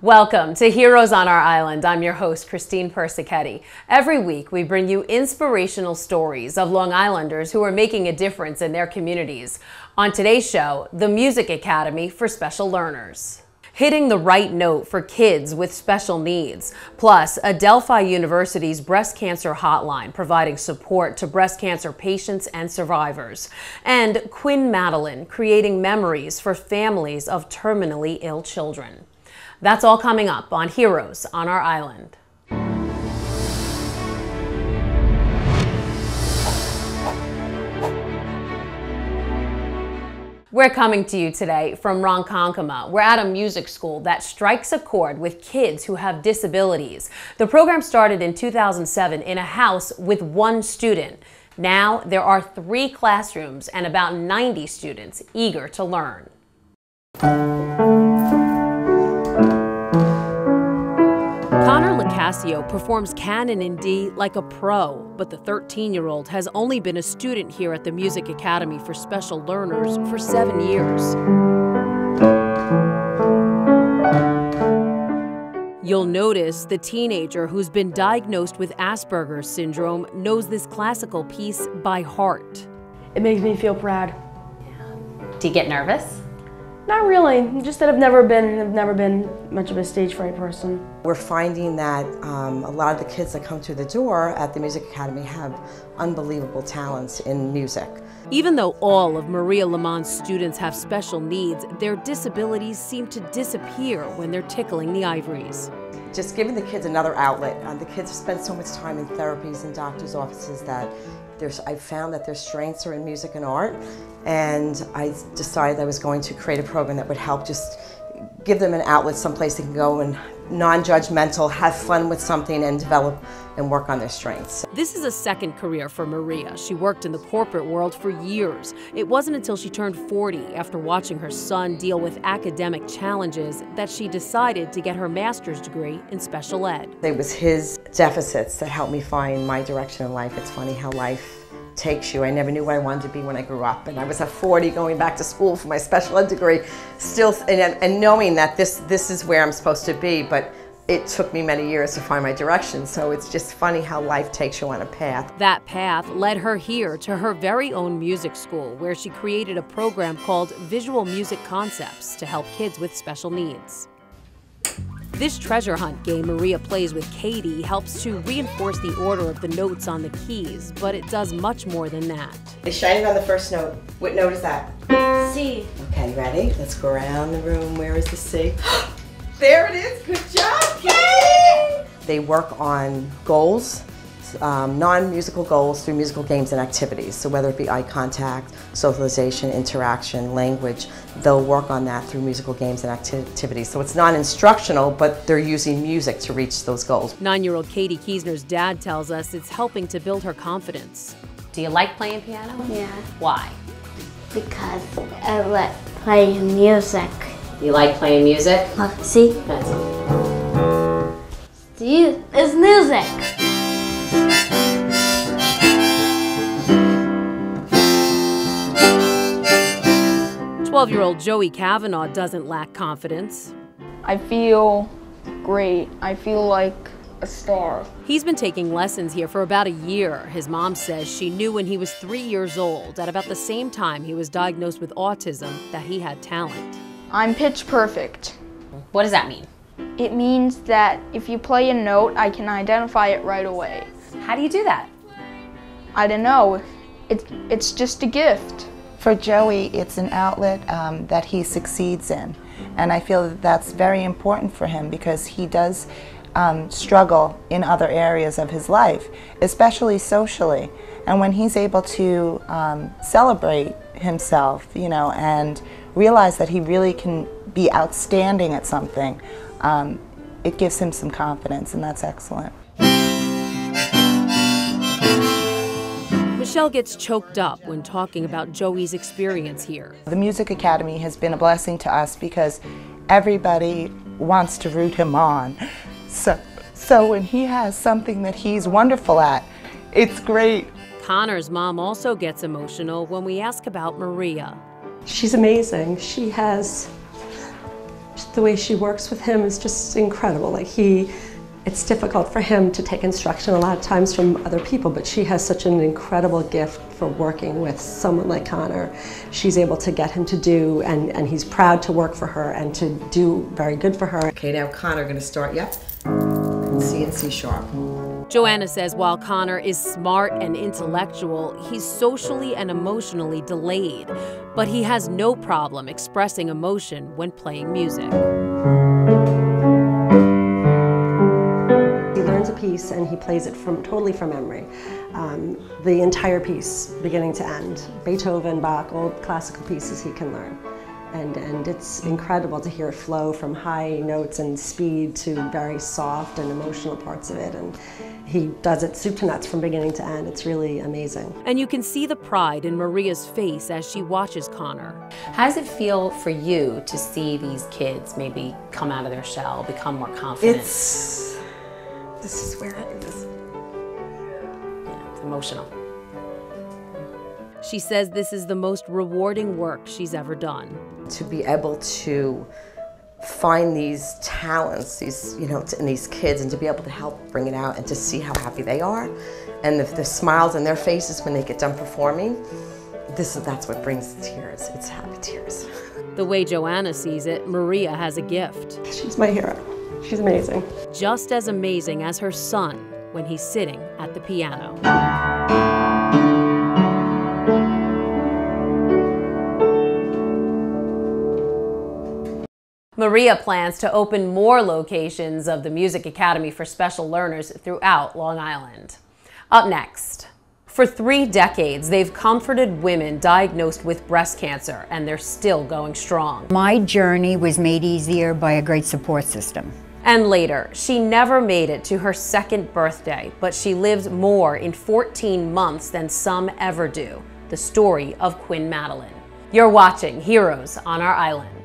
Welcome to Heroes on Our Island. I'm your host, Christine Persichetti. Every week, we bring you inspirational stories of Long Islanders who are making a difference in their communities. On today's show, the Music Academy for Special Learners. Hitting the right note for kids with special needs, plus Adelphi University's breast cancer hotline providing support to breast cancer patients and survivors, and Quinn Madeline creating memories for families of terminally ill children. That's all coming up on Heroes on Our Island. We're coming to you today from Ronkonkoma. We're at a music school that strikes a chord with kids who have disabilities. The program started in 2007 in a house with one student. Now there are three classrooms and about 90 students eager to learn. Casio performs canon in D like a pro, but the 13 year old has only been a student here at the Music Academy for Special Learners for seven years. You'll notice the teenager who's been diagnosed with Asperger's syndrome knows this classical piece by heart. It makes me feel proud. Do you get nervous? Not really, just that I've never been, I've never been much of a stage fright person. We're finding that um, a lot of the kids that come through the door at the Music Academy have unbelievable talents in music. Even though all of Maria Lamont's students have special needs, their disabilities seem to disappear when they're tickling the ivories. Just giving the kids another outlet. Uh, the kids spend so much time in therapies and doctor's offices that there's, I found that their strengths are in music and art, and I decided I was going to create a program that would help just give them an outlet, someplace they can go and non-judgmental, have fun with something and develop and work on their strengths. This is a second career for Maria. She worked in the corporate world for years. It wasn't until she turned 40 after watching her son deal with academic challenges that she decided to get her master's degree in special ed. It was his deficits that helped me find my direction in life. It's funny how life takes you. I never knew what I wanted to be when I grew up. And I was at 40 going back to school for my special ed degree, still, and, and knowing that this, this is where I'm supposed to be. But it took me many years to find my direction, so it's just funny how life takes you on a path. That path led her here to her very own music school, where she created a program called Visual Music Concepts to help kids with special needs. This treasure hunt game Maria plays with Katie helps to reinforce the order of the notes on the keys, but it does much more than that. They shining on the first note. What note is that? C. Okay, ready? Let's go around the room. Where is the C? there it is. Good job, Katie! They work on goals um, non-musical goals through musical games and activities. So whether it be eye contact, socialization, interaction, language, they'll work on that through musical games and activities. So it's non-instructional, but they're using music to reach those goals. Nine-year-old Katie Kiesner's dad tells us it's helping to build her confidence. Do you like playing piano? Yeah. Why? Because I like playing music. You like playing music? Look, see? That's See, it's music. 12 year old Joey Kavanaugh doesn't lack confidence. I feel great. I feel like a star. He's been taking lessons here for about a year. His mom says she knew when he was three years old, at about the same time he was diagnosed with autism, that he had talent. I'm pitch perfect. What does that mean? It means that if you play a note, I can identify it right away. How do you do that? I don't know. It, it's just a gift. For Joey, it's an outlet um, that he succeeds in. And I feel that that's very important for him because he does um, struggle in other areas of his life, especially socially. And when he's able to um, celebrate himself, you know, and realize that he really can be outstanding at something, um, it gives him some confidence, and that's excellent. Michelle gets choked up when talking about Joey's experience here. The Music Academy has been a blessing to us because everybody wants to root him on. So, so when he has something that he's wonderful at, it's great. Connor's mom also gets emotional when we ask about Maria. She's amazing. She has the way she works with him is just incredible. Like he, it's difficult for him to take instruction a lot of times from other people, but she has such an incredible gift for working with someone like Connor. She's able to get him to do, and, and he's proud to work for her and to do very good for her. Okay, now Connor, gonna start, yep. C and C sharp. Joanna says while Connor is smart and intellectual, he's socially and emotionally delayed, but he has no problem expressing emotion when playing music. Piece and he plays it from totally from memory. Um, the entire piece, beginning to end. Beethoven, Bach, old classical pieces he can learn. And, and it's incredible to hear it flow from high notes and speed to very soft and emotional parts of it. And he does it soup to nuts from beginning to end. It's really amazing. And you can see the pride in Maria's face as she watches Connor. How does it feel for you to see these kids maybe come out of their shell, become more confident? It's, this is where it is. Yeah, it's emotional. She says this is the most rewarding work she's ever done. To be able to find these talents, these, you know, in these kids and to be able to help bring it out and to see how happy they are and the, the smiles on their faces when they get done performing, this, that's what brings the tears. It's happy tears. The way Joanna sees it, Maria has a gift. She's my hero. She's amazing. Just as amazing as her son when he's sitting at the piano. Maria plans to open more locations of the Music Academy for Special Learners throughout Long Island. Up next, for three decades, they've comforted women diagnosed with breast cancer, and they're still going strong. My journey was made easier by a great support system. And later, she never made it to her second birthday, but she lived more in 14 months than some ever do. The story of Quinn Madeline. You're watching Heroes on Our Island.